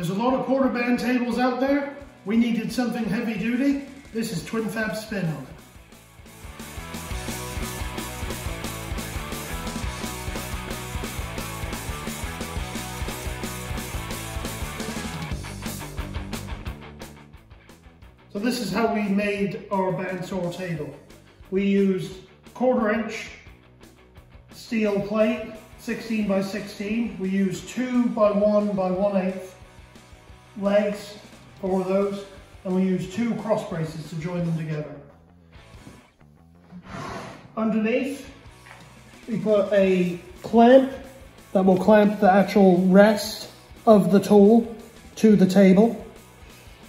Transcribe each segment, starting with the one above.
There's a lot of porta band tables out there. We needed something heavy duty. This is Twin Fab spin on it. So this is how we made our bandsaw table. We used quarter inch steel plate, 16 by 16. We used two by one by one eighth legs for those, and we use two cross braces to join them together. Underneath, we put a clamp that will clamp the actual rest of the tool to the table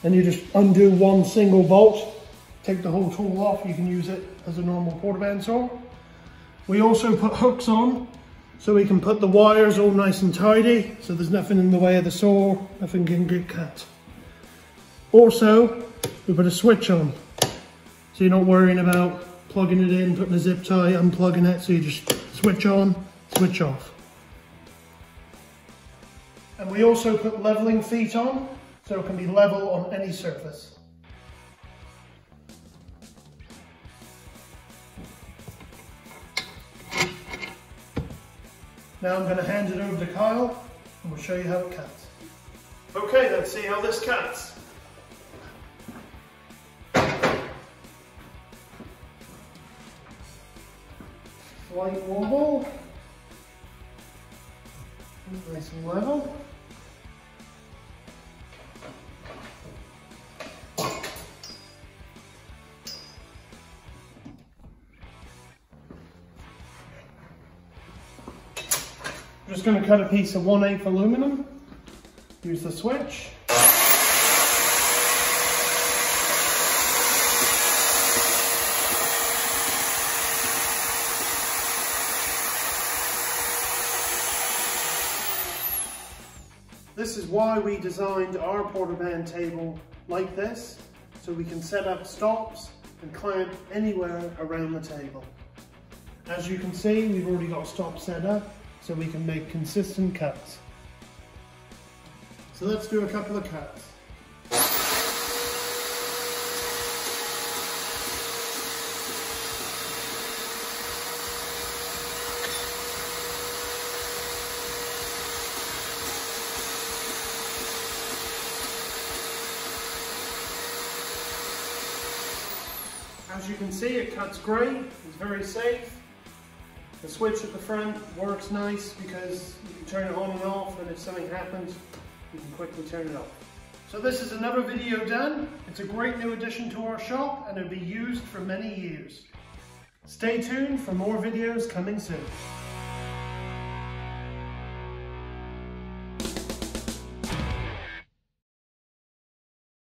and you just undo one single bolt, take the whole tool off, you can use it as a normal porta band saw. We also put hooks on, so we can put the wires all nice and tidy, so there's nothing in the way of the saw, nothing can get cut. Also, we put a switch on, so you're not worrying about plugging it in, putting a zip tie, unplugging it, so you just switch on, switch off. And we also put leveling feet on, so it can be level on any surface. Now I'm going to hand it over to Kyle and we'll show you how it cuts. Okay, let's see how this cuts. Slight wobble. Nice and level. I'm just going to cut a piece of 1 8 aluminum, use the switch. This is why we designed our porta band table like this, so we can set up stops and clamp anywhere around the table. As you can see, we've already got a stop set up so we can make consistent cuts. So let's do a couple of cuts. As you can see, it cuts great, it's very safe. The switch at the front works nice because you can turn it on and off and if something happens, you can quickly turn it off. So this is another video done. It's a great new addition to our shop and it'll be used for many years. Stay tuned for more videos coming soon.